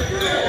Yeah.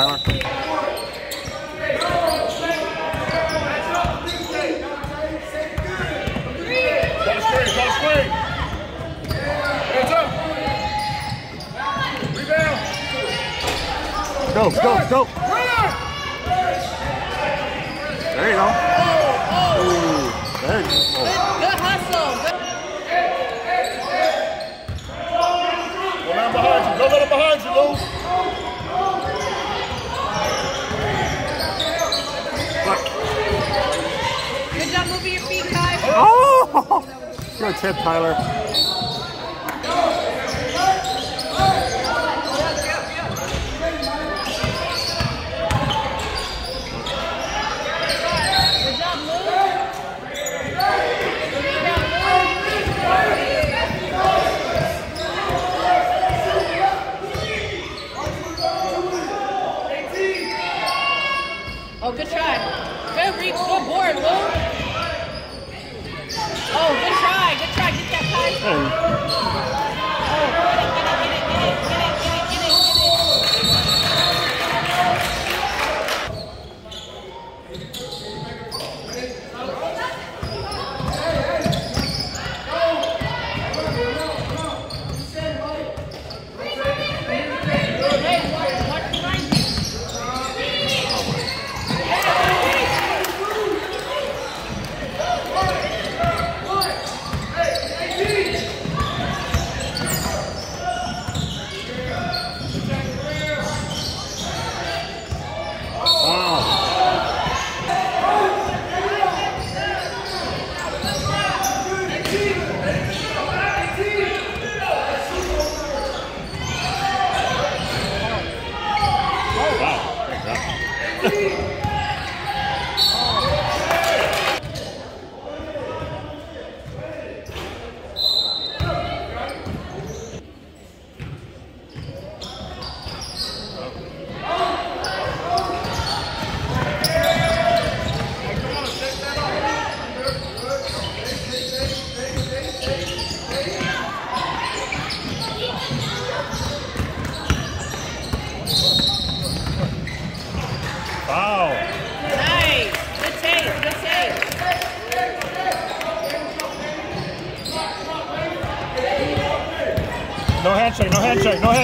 Sai lá. head, Tyler.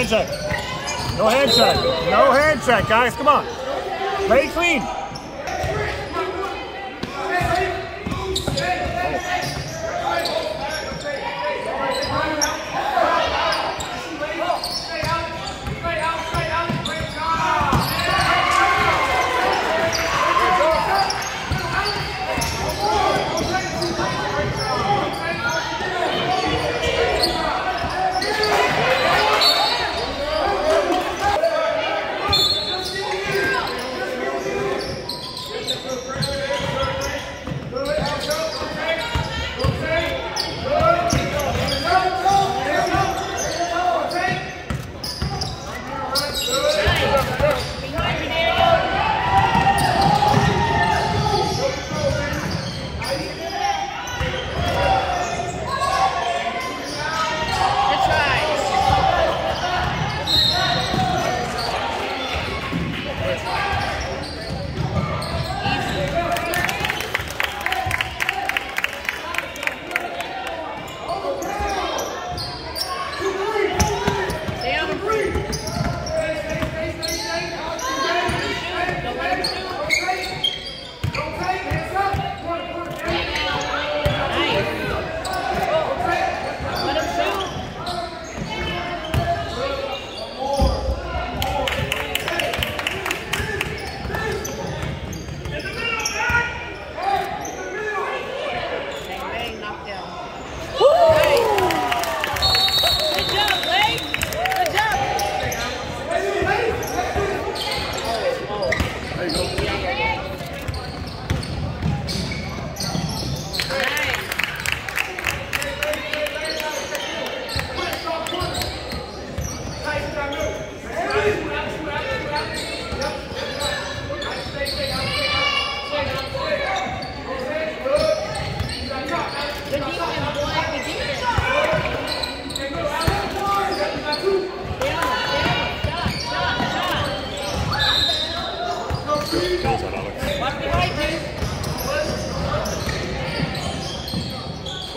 No hand check. No hand check, guys. Come on. Play clean.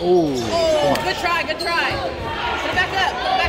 Oh, good try, good try. Put it back up.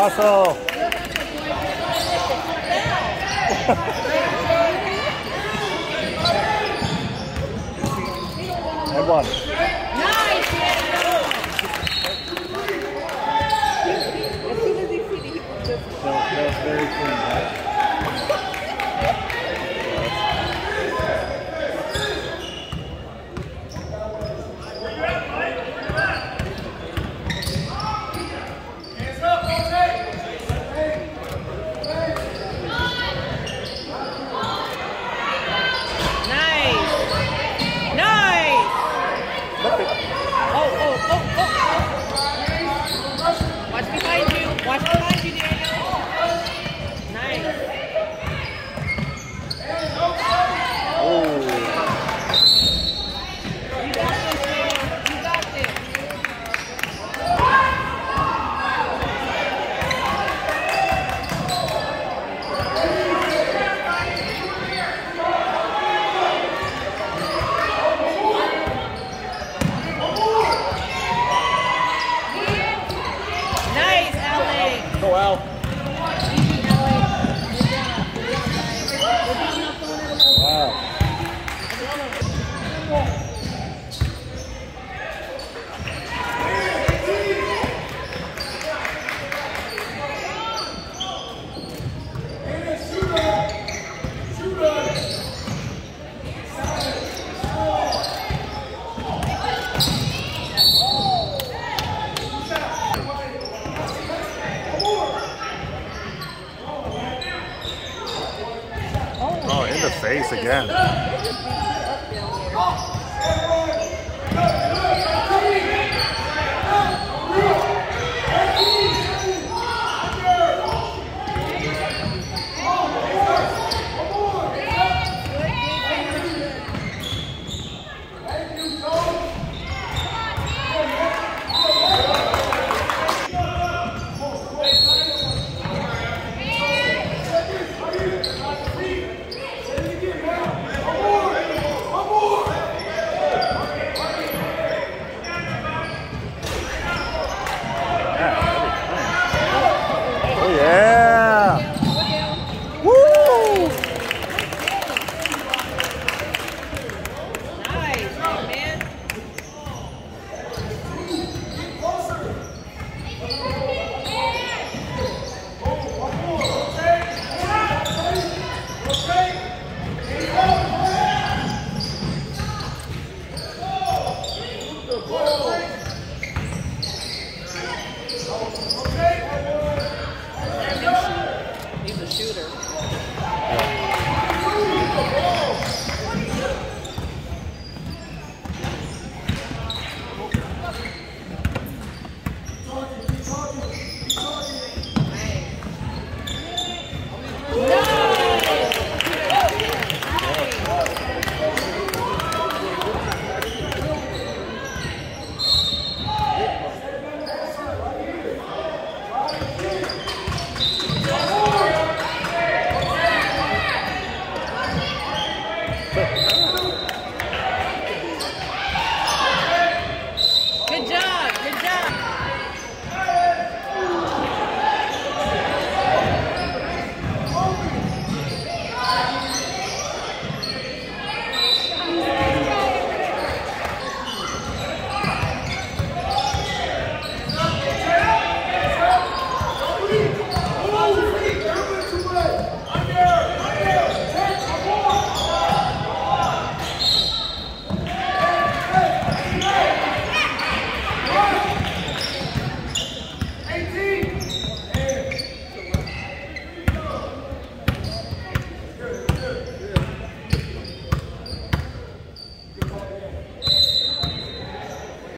Nice